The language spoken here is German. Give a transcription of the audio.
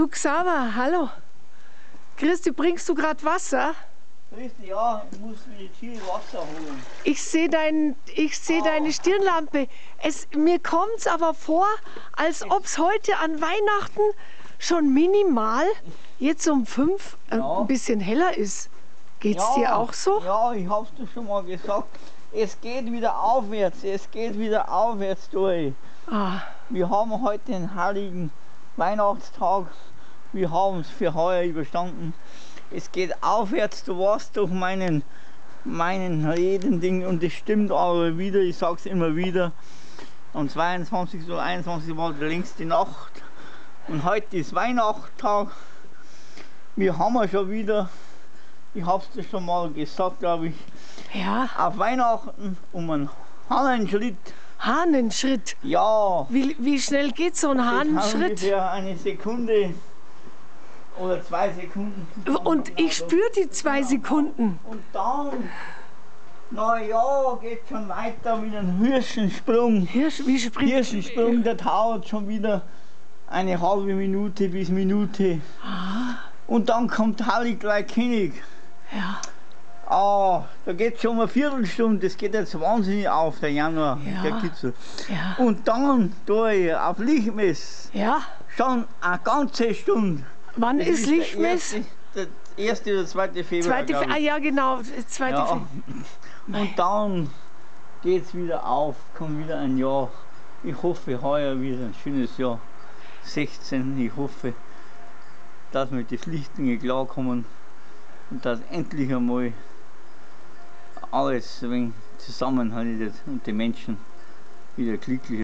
Du Xaver, hallo. Christi, bringst du gerade Wasser? Christi, ja, ich muss mir hier Wasser holen. Ich sehe dein, ich seh deine Stirnlampe. Es, mir kommt es aber vor, als ob es heute an Weihnachten schon minimal jetzt um fünf äh, Ja. ein bisschen heller ist. Geht's ja, dir auch so? Ja, ich hab's dir schon mal gesagt. Es geht wieder aufwärts, es geht wieder aufwärts durch. Ah, Wir haben heute den heiligen Weihnachtstag. Wir haben es für heuer überstanden. Es geht aufwärts, du warst durch meinen, meinen Redending und es stimmt aber wieder, ich sag's immer wieder. Am 22. oder 21. war die längste Nacht und heute ist Weihnachtstag. Wir haben ja schon wieder, ich hab's dir schon mal gesagt, glaube ich, ja, auf Weihnachten um einen Hallenschritt. Hahnenschritt. Ja, Wie, wie schnell geht so ein Hahnenschritt? Ungefähr eine Sekunde oder zwei Sekunden. Und ich spüre die zwei Sekunden. Und dann, na ja, geht schon weiter mit einem Hirschensprung. Hirsch, wie springt Hirschensprung, der dauert schon wieder eine halbe Minute bis Minute. Ah, Und dann kommt Heilig König. ja, Ah, da geht schon um eine Viertelstunde, das geht jetzt wahnsinnig auf, der Januar, Ja. der Gipfel. ja, Und dann, da auf Lichtmess, ja. schon eine ganze Stunde. Wann Das ist Lichtmess? erste- Der erste oder zweite Februar. Zweite, ah ja, genau, zweite. ja. Fe- Und dann geht's wieder auf, kommt wieder ein Jahr. Ich hoffe heuer wieder ein schönes Jahr. 16. Ich hoffe, dass wir die Flüchtlinge klarkommen und dass endlich einmal alles ein wenig und die Menschen wieder glücklich